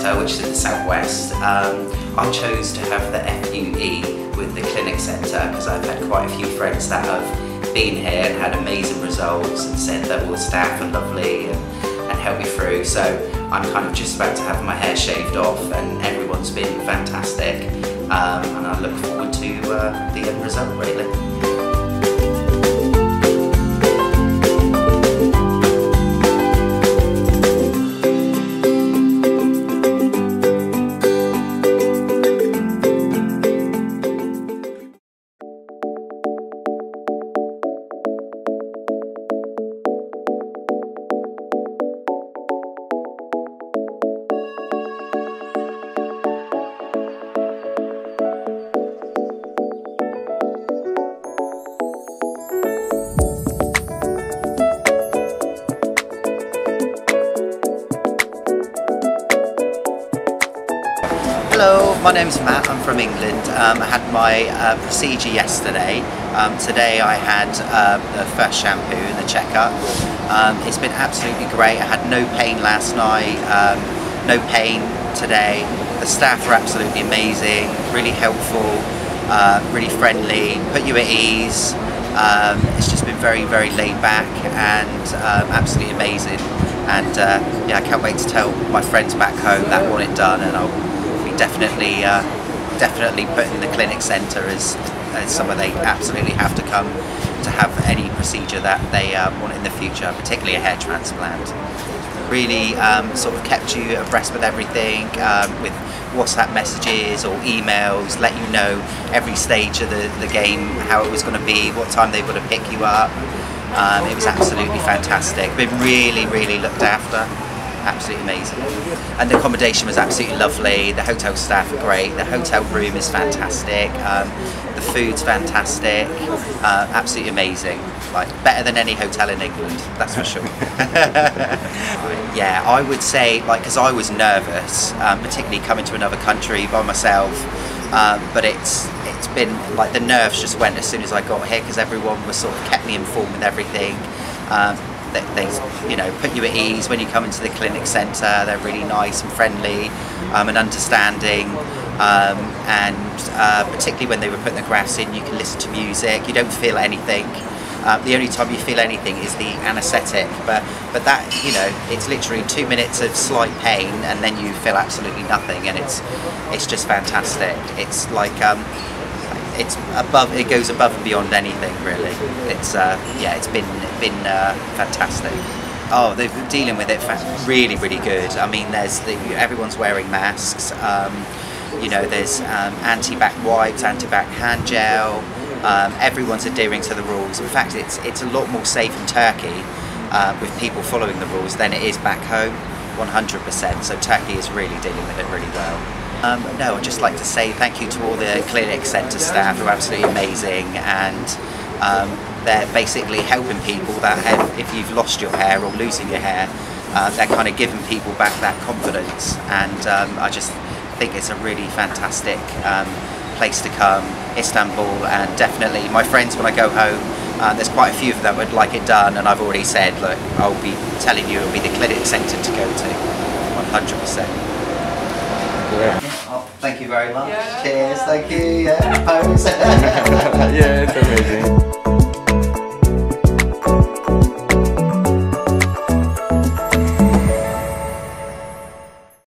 Manchester, which is in the southwest, um, I chose to have the FUE with the clinic centre because I've had quite a few friends that have been here and had amazing results and said that all the staff are lovely and, and helped me through. So I'm kind of just about to have my hair shaved off and everyone's been fantastic um, and I look forward to uh, the end result really. Hello, my name's Matt, I'm from England. Um, I had my uh, procedure yesterday. Um, today I had uh, the first shampoo and the checkup. Um, it's been absolutely great. I had no pain last night, um, no pain today. The staff are absolutely amazing, really helpful, uh, really friendly, put you at ease. It's just been very, very laid back and absolutely amazing. And uh, yeah, I can't wait to tell my friends back home that I want it done and I'll definitely uh, definitely putting the clinic centre as, as somewhere they absolutely have to come to have any procedure that they uh, want in the future, particularly a hair transplant. Really um, sort of kept you abreast with everything, um, with WhatsApp messages or emails, let you know every stage of the, the game, how it was going to be, what time they were going to pick you up. Um, it was absolutely fantastic. Been really, really looked after absolutely amazing. And the accommodation was absolutely lovely. The hotel staff are great. The hotel room is fantastic. Um, the food's fantastic. Uh, absolutely amazing. Like better than any hotel in England, that's for sure. yeah, I would say like because I was nervous, um, particularly coming to another country by myself. Um, but it's it's been like the nerves just went as soon as I got here because everyone was sort of kept me informed with everything. Um, they, they, you know put you at ease when you come into the clinic centre. They're really nice and friendly um, and understanding. Um, and uh, particularly when they were putting the grafts in, you can listen to music. You don't feel anything. Uh, the only time you feel anything is the anaesthetic, but but that you know it's literally two minutes of slight pain and then you feel absolutely nothing, and it's it's just fantastic. It's like um, it's above it goes above and beyond anything really. It's uh, yeah it's been been uh, fantastic. Oh they've been dealing with it really really good. I mean there's the, everyone's wearing masks. Um, you know there's um, anti-bac wipes anti-bac hand gel. Um, everyone's adhering to the rules. In fact it's it's a lot more safe in Turkey uh, with people following the rules than it is back home 100% so Turkey is really dealing with it really well um, no, I'd just like to say thank you to all the clinic centre staff who are absolutely amazing and um, they're basically helping people that have, if you've lost your hair or losing your hair, uh, they're kind of giving people back that confidence and um, I just think it's a really fantastic um, place to come, Istanbul and definitely my friends when I go home uh, there's quite a few of them would like it done and I've already said look I'll be telling you it'll be the clinic centre to go to 100%. Yeah. Thank you very much. Yeah. Cheers. Thank you. Yeah. Yeah, it's amazing.